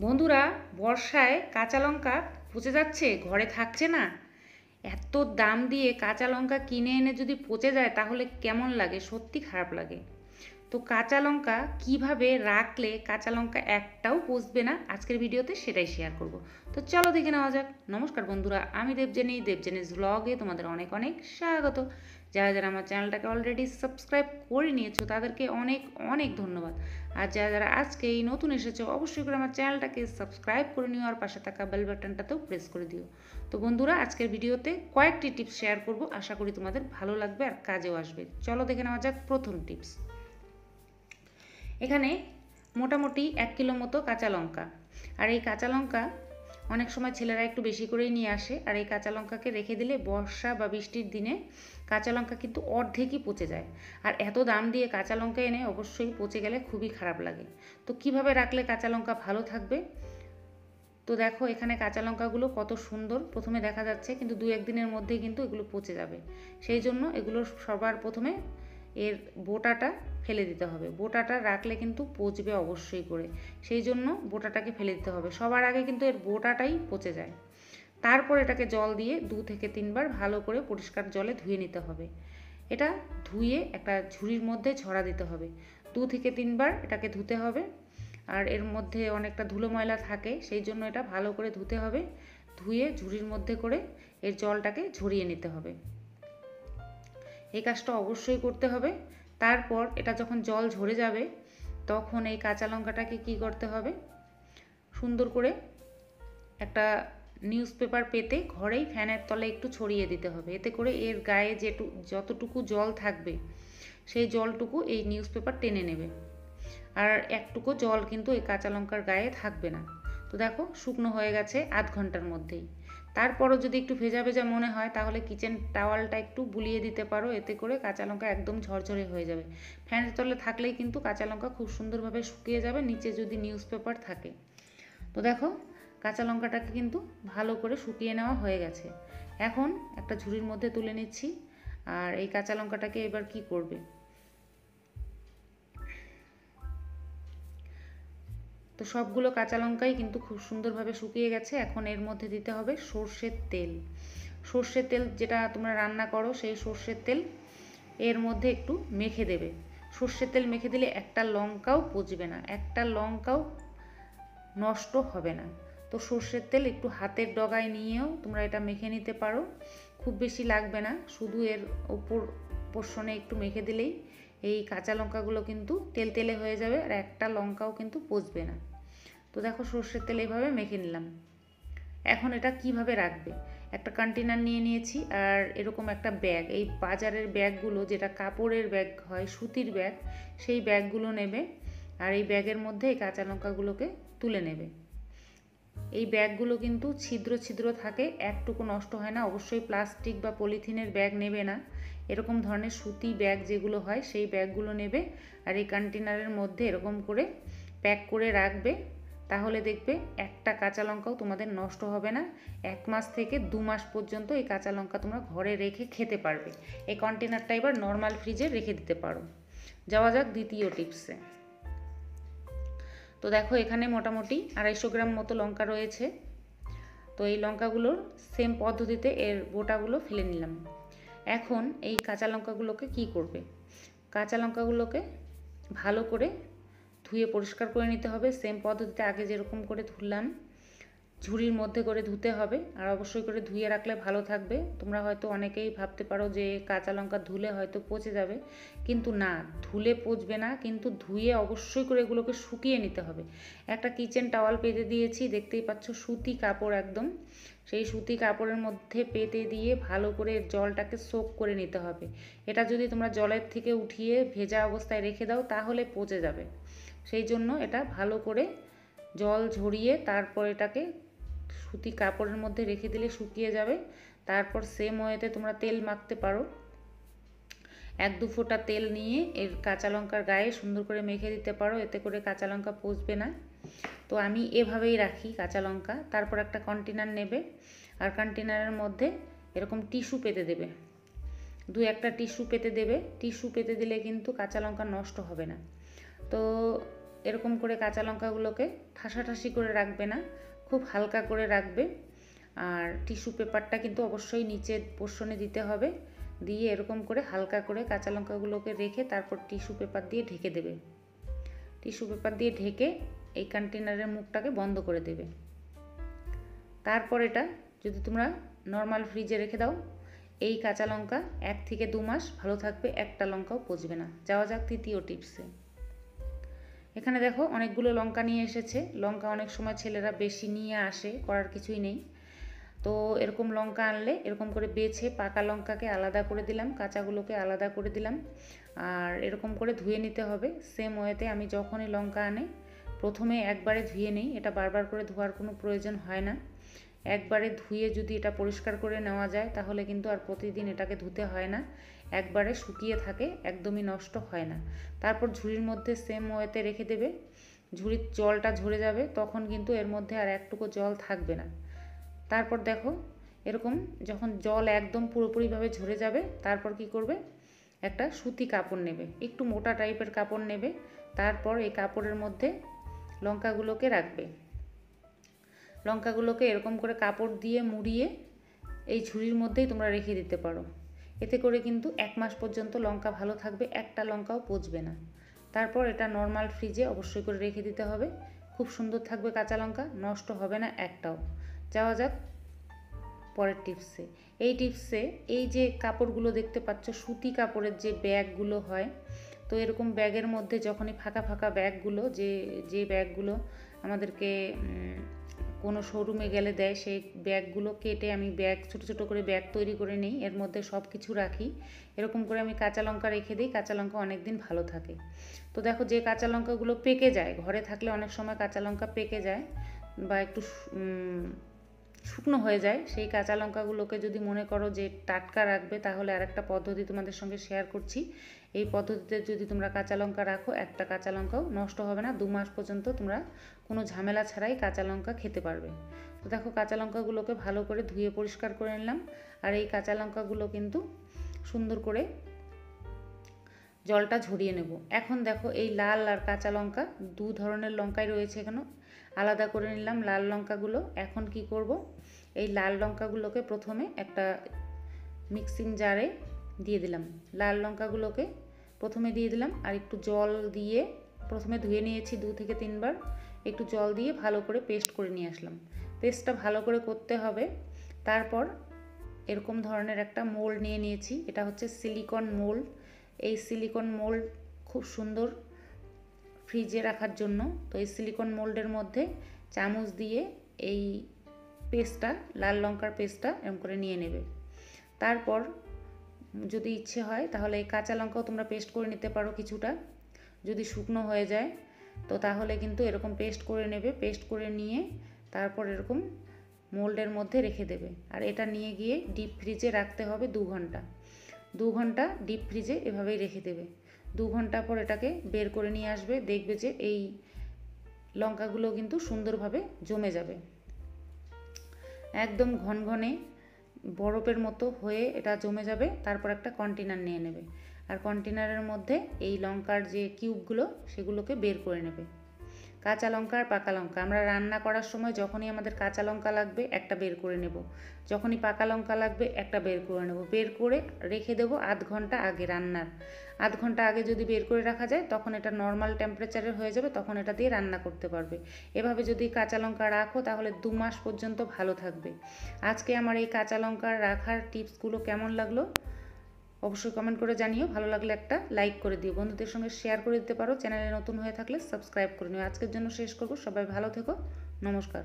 বন্ধুরা, বর্ষায় কাঁচা লঙ্কা পচে যাচ্ছে, ঘরে থাকছে না। এত দাম দিয়ে কাঁচা লঙ্কা কিনে এনে যদি পচে যায়, তাহলে কেমন লাগে? সত্যি খারাপ লাগে। তো কাঁচা লঙ্কা কীভাবে রাখলে কাঁচা লঙ্কা একটাও পচবে না? আজকের ভিডিওতে সেটাই শেয়ার করব। তো চলো দেখে নেওয়া যাক। নমস্কার বন্ধুরা, আমি দেবজেনী দেবজেনিস ব্লগে তোমাদের অনেক অনেক স্বাগত। যারা যারা আমার চ্যানেলটাকে অলরেডি সাবস্ক্রাইব করে নিয়েছো, তাদেরকে অনেক অনেক ধন্যবাদ। আর যারা যারা আজকে এই নতুন এসেছ, অবশ্যই করে আমার চ্যানেলটাকে সাবস্ক্রাইব করে নিও আর পাশে থাকা বেল বাটনটাতেও প্রেস করে দিও। তো বন্ধুরা, আজকের ভিডিওতে কয়েকটি টিপস শেয়ার করব। আশা করি তোমাদের ভালো লাগবে আর কাজেও আসবে। চলো দেখে নেওয়া যাক প্রথম টিপস এখানে মোটামুটি এক কিলো মতো কাঁচা লঙ্কা। আর এই কাঁচা লঙ্কা অনেক সময় ছেলেরা একটু বেশি করেই নিয়ে আসে। আর এই কাঁচা লঙ্কাকে রেখে দিলে বর্ষা বা বৃষ্টির দিনে কাঁচা লঙ্কা কিন্তু অর্ধেকই পচে যায়। আর এত দাম দিয়ে কাঁচা লঙ্কা এনে অবশ্যই পচে গেলে খুবই খারাপ লাগে। তো কীভাবে রাখলে কাঁচা লঙ্কা ভালো থাকবে? তো দেখো এখানে কাঁচা লঙ্কাগুলো কত সুন্দর। প্রথমে দেখা যাচ্ছে কিন্তু দু একদিনের মধ্যেই কিন্তু এগুলো পচে যাবে। সেই জন্য এগুলো সবার প্রথমে এর বোটাটা ফেলে দিতে হবে। বোটাটা রাখলে কিন্তু পচবে অবশ্যই করে। সেই জন্য বোটাটাকে ফেলে দিতে হবে। সবার আগে কিন্তু এর বোটাটাই পচে যায়। তারপর এটাকে জল দিয়ে দু থেকে তিনবার ভালো করে পরিষ্কার জলে ধুয়ে নিতে হবে। এটা ধুয়ে একটা ঝুড়ির মধ্যে ছড়া দিতে হবে। দু থেকে তিনবার এটাকে ধুতে হবে। আর এর মধ্যে অনেকটা ধুলো ময়লা থাকে, সেই জন্য এটা ভালো করে ধুতে হবে। ধুয়ে ঝুড়ির মধ্যে করে এর জলটাকে ঝরিয়ে নিতে হবে। এই কাজটা অবশ্যই করতে হবে। তারপর এটা যখন জল ঝরে যাবে, তখন এই কাঁচা লঙ্কাটাকে কি করতে হবে? সুন্দর করে একটা নিউজ পেপার পেতে ঘরেই ফ্যানের তলে একটু ছড়িয়ে দিতে হবে। এতে করে এর গায়ে যেটু, যতটুকু জল থাকবে, সেই জলটুকু এই নিউজ পেপার টেনে নেবে। আর একটুকু জল কিন্তু এই কাঁচা লঙ্কার গায়ে থাকবে না। তো দেখো, শুকনো হয়ে গেছে আধ ঘণ্টার মধ্যেই। তারপরও যদি একটু ভেজা ভেজা মনে হয়, তাহলে কিচেন টাওয়ালটা একটু বুলিয়ে দিতে পারো, এতে করে কাঁচা লঙ্কা একদম ঝরঝরে হয়ে যাবে। ফ্যানের তলে থাকলেই কিন্তু কাঁচা লঙ্কা খুব সুন্দরভাবে শুকিয়ে যাবে, নিচে যদি নিউজ পেপার থাকে। তো দেখো, কাঁচা লঙ্কাটাকে কিন্তু ভালো করে শুকিয়ে নেওয়া হয়ে গেছে। এখন একটা ঝুড়ির মধ্যে তুলে নিচ্ছি, আর এই কাঁচা লঙ্কাটাকে এবার কি করবে? তো সবগুলো কাঁচা লঙ্কাই কিন্তু খুব সুন্দরভাবে শুকিয়ে গেছে। এখন এর মধ্যে দিতে হবে সর্ষের তেল। সর্ষের তেল যেটা তোমরা রান্না করো, সেই সর্ষের তেল এর মধ্যে একটু মেখে দেবে। সর্ষের তেল মেখে দিলে একটা লঙ্কাও পচবে না, একটা লঙ্কাও নষ্ট হবে না। তো সর্ষের তেল একটু হাতের ডগায় নিয়েও তোমরা এটা মেখে নিতে পারো। খুব বেশি লাগবে না, শুধু এর ওপর পোর্শনে একটু মেখে দিলেই এই কাঁচা লঙ্কাগুলো কিন্তু তেল তেলে হয়ে যাবে আর একটা লঙ্কাও কিন্তু পচবে না। তো দেখো সর্ষের তেল এইভাবে মেখে নিলাম। এখন এটা কীভাবে রাখবে? একটা কন্টেনার নিয়ে নিয়েছি আর এরকম একটা ব্যাগ এই বাজারের ব্যাগগুলো যেটা কাপড়ের ব্যাগ হয়, সুতির ব্যাগ সেই ব্যাগগুলো নেবে আর এই ব্যাগের মধ্যে এই কাঁচা লঙ্কাগুলোকে তুলে নেবে। এই ব্যাগগুলো কিন্তু ছিদ্র ছিদ্র থাকে, একটুকু নষ্ট হয় না। অবশ্যই প্লাস্টিক বা পলিথিনের ব্যাগ নেবে না। এরকম ধরনের সুতি ব্যাগ যেগুলো হয়, সেই ব্যাগগুলো নেবে আর এই কন্টেনারের মধ্যে এরকম করে প্যাক করে রাখবে। তাহলে দেখবে একটা কাঁচা লঙ্কাও তোমাদের নষ্ট হবে না। এক মাস থেকে দু মাস পর্যন্ত এই কাঁচা লঙ্কা তোমরা ঘরে রেখে খেতে পারবে। এই কন্টেনারটা এবার নর্মাল ফ্রিজে রেখে দিতে পারো। যাওয়া যাক দ্বিতীয় টিপসে তো দেখো এখানে মোটামুটি আড়াইশো গ্রাম মতো লঙ্কা রয়েছে। তো এই লঙ্কাগুলোর সেম পদ্ধতিতে এর বোটাগুলো ফেলে নিলাম। এখন এই কাঁচা লঙ্কাগুলোকে কি করবে? কাঁচা লঙ্কাগুলোকে ভালো করে ধুয়ে পরিষ্কার করে নিতে হবে। সেম পদ্ধতিতে আগে যেরকম করে ধুলাম, ঝুড়ির মধ্যে করে ধুতে হবে। আর অবশ্যই করে ধুয়ে রাখলে ভালো থাকবে। তোমরা হয়তো অনেকেই ভাবতে পারো যে কাঁচা লঙ্কা ধুলে হয়তো পচে যাবে। কিন্তু না, ধুলে পচবে না। কিন্তু ধুয়ে অবশ্যই করে এগুলোকে শুকিয়ে নিতে হবে। একটা কিচেন টাওয়াল পেতে দিয়েছি। দেখতেই পাচ্ছ সুতি কাপড় একদম। সেই সুতি কাপড়ের মধ্যে পেতে দিয়ে ভালো করে জলটাকে সোক করে নিতে হবে। এটা যদি তোমরা জলের থেকে উঠিয়ে ভেজা অবস্থায় রেখে দাও, তাহলে পচে যাবে। সেই জন্য এটা ভালো করে জল ঝরিয়ে তারপর এটাকে সুতি কাপড়ের মধ্যে রেখে দিলে শুকিয়ে যাবে। তারপর সেম ওয়েতে তোমরা তেল মাখতে পারো। এক দু ফোঁটা তেল নিয়ে এর কাঁচা লঙ্কার গায়ে সুন্দর করে মেখে দিতে পারো, এতে করে কাঁচা লঙ্কা পচবে না। তো আমি এভাবেই রাখি কাঁচা লঙ্কা। তারপর একটা কন্টেনার নেবে আর কন্টেনারের মধ্যে এরকম টিস্যু পেতে দেবে। দু একটা টিস্যু পেতে দেবে। টিস্যু পেতে দিলে কিন্তু কাঁচা লঙ্কা নষ্ট হবে না। তো এরকম করে কাঁচা লঙ্কাগুলোকে ঠাসাঠাসি করে রাখবে না, খুব হালকা করে রাখবে। আর টিস্যু পেপারটা কিন্তু অবশ্যই নিচের পোষণে দিতে হবে। দিয়ে এরকম করে হালকা করে কাঁচা লঙ্কাগুলোকে রেখে তারপর টিস্যু পেপার দিয়ে ঢেকে দেবে। টিস্যু পেপার দিয়ে ঢেকে এই কন্টেনারের মুখটাকে বন্ধ করে দেবে। তারপর এটা যদি তোমরা নর্মাল ফ্রিজে রেখে দাও, এই কাঁচা লঙ্কা এক থেকে দু মাস ভালো থাকবে, একটা লঙ্কাও পচবে না। যাওয়া যাক তৃতীয় টিপসে। এখানে দেখো অনেকগুলো লঙ্কা নিয়ে এসেছে। লঙ্কা অনেক সময় ছেলেরা বেশি নিয়ে আসে, করার কিছুই নেই। তো এরকম লঙ্কা আনলে এরকম করে বেছে পাকা লঙ্কাকে আলাদা করে দিলাম, কাঁচাগুলোকে আলাদা করে দিলাম। আর এরকম করে ধুয়ে নিতে হবে। সেম ওয়েতে আমি যখনই লঙ্কা আনে প্রথমে একবারে ধুয়ে নিই, এটা বারবার করে ধোয়ার কোনো প্রয়োজন হয় না। একবারে ধুয়ে যদি এটা পরিষ্কার করে নেওয়া যায়, তাহলে কিন্তু আর প্রতিদিন এটাকে ধুতে হয় না। একবারে শুকিয়ে থাকে, একদমই নষ্ট হয় না। তারপর ঝুড়ির মধ্যে সেম ওয়েতে রেখে দেবে। ঝুড়ির জলটা ঝরে যাবে, তখন কিন্তু এর মধ্যে আর একটুকু জল থাকবে না। তারপর দেখো, এরকম যখন জল একদম পুরোপুরিভাবে ঝরে যাবে, তারপর কি করবে? একটা সুতি কাপড় নেবে। একটু মোটা টাইপের কাপড় নেবে। তারপর এই কাপড়ের মধ্যে লঙ্কাগুলোকে রাখবে। লঙ্কাগুলোকে এরকম করে কাপড় দিয়ে মুড়িয়ে এই ঝুড়ির মধ্যেই তোমরা রেখে দিতে পারো। এতে করে কিন্তু এক মাস পর্যন্ত লঙ্কা ভালো থাকবে, একটা লঙ্কাও পচবে না। তারপর এটা নর্মাল ফ্রিজে অবশ্যই করে রেখে দিতে হবে। খুব সুন্দর থাকবে কাঁচা লঙ্কা, নষ্ট হবে না একটাও। যাওয়া যাক পরের টিপসে এই টিপসে এই যে কাপড়গুলো দেখতে পাচ্ছ, সুতি কাপড়ের যে ব্যাগগুলো হয় তো এরকম ব্যাগের মধ্যে যখনই ফাঁকা ফাঁকা ব্যাগগুলো, যে যে ব্যাগগুলো আমাদেরকে কোনো শোরুমে গেলে দেয়, সেই ব্যাগগুলো কেটে আমি ব্যাগ, ছোট ছোট করে ব্যাগ তৈরি করে নিই, এর মধ্যে সব কিছু রাখি। এরকম করে আমি কাঁচা লঙ্কা রেখে দিই, কাঁচা লঙ্কা অনেক দিন ভালো থাকে। তো দেখো যে কাঁচা লঙ্কাগুলো পেকে যায়, ঘরে থাকলে অনেক সময় কাঁচা লঙ্কা পেকে যায় বা একটু শুকনো হয়ে যায়, সেই কাঁচা লঙ্কাগুলোকে যদি মনে করো যে টাটকা রাখবে, তাহলে আরেকটা পদ্ধতি তোমাদের সঙ্গে শেয়ার করছি। এই পদ্ধতিতে যদি তোমরা কাঁচা লঙ্কা রাখো, একটা কাঁচা লঙ্কাও নষ্ট হবে না। দু মাস পর্যন্ত তোমরা কোনো ঝামেলা ছাড়াই কাঁচা লঙ্কা খেতে পারবে। তো দেখো, কাঁচা লঙ্কাগুলোকে ভালো করে ধুয়ে পরিষ্কার করে নিলাম। আর এই কাঁচা লঙ্কাগুলো কিন্তু সুন্দর করে জলটা ঝরিয়ে নেব। এখন দেখো, এই লাল আর কাঁচা লঙ্কা দু ধরনের লঙ্কাই রয়েছে এখানে। আলাদা করে নিলাম লাল লঙ্কাগুলো। এখন কি করব? এই লাল লঙ্কাগুলোকে প্রথমে একটা মিক্সিং জারে দিয়ে দিলাম। লাল লঙ্কাগুলোকে প্রথমে দিয়ে দিলাম আর একটু জল দিয়ে প্রথমে ধুয়ে নিয়েছি দু থেকে তিনবার। একটু জল দিয়ে ভালো করে পেস্ট করে নিয়ে আসলাম। পেস্টটা ভালো করে করতে হবে। তারপর এরকম ধরনের একটা মোল্ড নিয়ে নিয়েছি। এটা হচ্ছে সিলিকন মোল্ড। এই সিলিকন মোল্ড খুব সুন্দর ফ্রিজে রাখার জন্য। তো এই সিলিকন মোল্ডের মধ্যে চামচ দিয়ে এই পেস্টটা, লাল লঙ্কার পেস্টটা এরকম করে নিয়ে নেবে। তারপর যদি ইচ্ছে হয়, তাহলে এই কাঁচা লঙ্কাও তোমরা পেস্ট করে নিতে পারো কিছুটা। যদি শুকনো হয়ে যায়, তো তাহলে কিন্তু এরকম পেস্ট করে নেবে পেস্ট করে নিয়ে তারপর এরকম মোল্ডের মধ্যে রেখে দেবে। আর এটা নিয়ে গিয়ে ডিপ ফ্রিজে রাখতে হবে দু ঘণ্টা। দু ঘণ্টা ডিপ ফ্রিজে এভাবেই রেখে দেবে। দু ঘণ্টা পর এটাকে বের করে নিয়ে আসবে, দেখবে যে এই লঙ্কাগুলো কিন্তু সুন্দরভাবে জমে যাবে। একদম ঘন ঘনে বরফের মতো হয়ে এটা জমে যাবে, তারপর একটা কন্টেনার নিয়ে নেবে। আর কন্টেনারের মধ্যে এই লঙ্কার যে কিউবগুলো সেগুলোকে বের করে নেবে। কাঁচা লঙ্কা আর পাকা লঙ্কা। আমরা রান্না করার সময় যখনই আমাদের কাঁচা লঙ্কা লাগবে, একটা বের করে নেব। যখনই পাকা লঙ্কা লাগবে, একটা বের করে নেব। বের করে রেখে দেব আধ ঘণ্টা আগে রান্নার। আধ ঘণ্টা আগে যদি বের করে রাখা যায়, তখন এটা নর্মাল টেম্পারেচারের হয়ে যাবে, তখন এটা দিয়ে রান্না করতে পারবে। এভাবে যদি কাঁচা লঙ্কা রাখো, তাহলে দু মাস পর্যন্ত ভালো থাকবে। আজকে আমার এই কাঁচা লঙ্কা রাখার টিপসগুলো কেমন লাগল? অবশ্যই কমেন্ট করে জানিও। ভালো লাগলে একটা লাইক করে দিও। বন্ধুদের সঙ্গে শেয়ার করে দিতে পারো। চ্যানেলে নতুন হয়ে থাকলে সাবস্ক্রাইব করে নিও। আজকের জন্য শেষ করব। সবাই ভালো থেকো। নমস্কার।